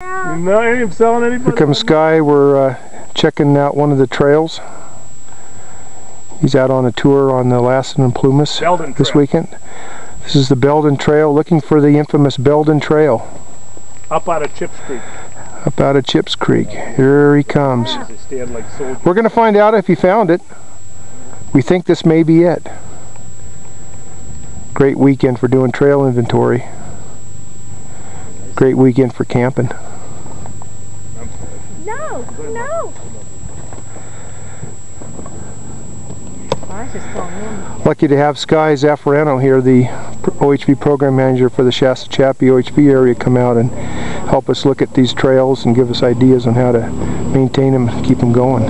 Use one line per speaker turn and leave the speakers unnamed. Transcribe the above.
No, ain't even selling anybody.
Here comes Sky. We're uh, checking out one of the trails. He's out on a tour on the Lassen and Plumas
Belden
this
Trail.
weekend. This is the Belden Trail, looking for the infamous Belden Trail
Up out of Chips Creek.
up out of Chips Creek. Here he comes.
They stand like soldiers.
We're going to find out if he found it. We think this may be it. Great weekend for doing trail inventory. Great weekend for camping.
No, no. I just calling him.
Lucky to have Sky Zaffarano here, the OHV program manager for the Shasta Chappie OHV area, come out and help us look at these trails and give us ideas on how to maintain them and keep them going.